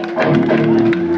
aplauso.